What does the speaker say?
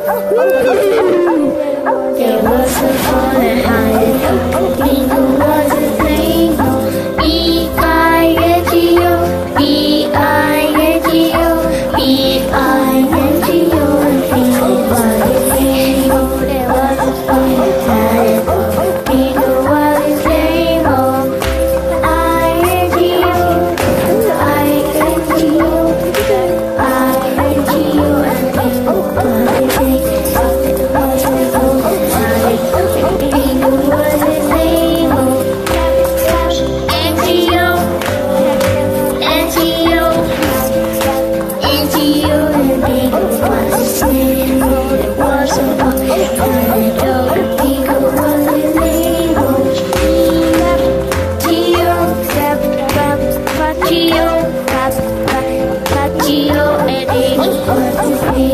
There Dio, Eddie,